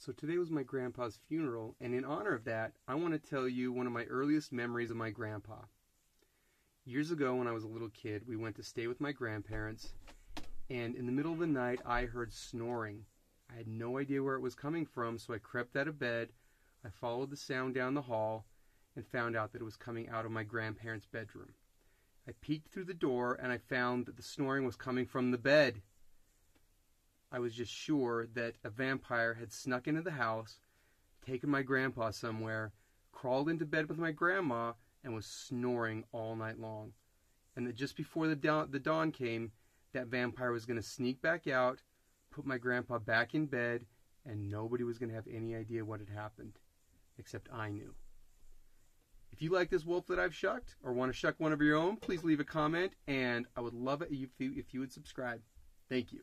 So today was my grandpa's funeral, and in honor of that, I want to tell you one of my earliest memories of my grandpa. Years ago, when I was a little kid, we went to stay with my grandparents, and in the middle of the night, I heard snoring. I had no idea where it was coming from, so I crept out of bed. I followed the sound down the hall and found out that it was coming out of my grandparents' bedroom. I peeked through the door and I found that the snoring was coming from the bed. I was just sure that a vampire had snuck into the house, taken my grandpa somewhere, crawled into bed with my grandma, and was snoring all night long. And that just before the dawn, the dawn came, that vampire was going to sneak back out, put my grandpa back in bed, and nobody was going to have any idea what had happened, except I knew. If you like this wolf that I've shucked, or want to shuck one of your own, please leave a comment, and I would love it if you, if you would subscribe. Thank you.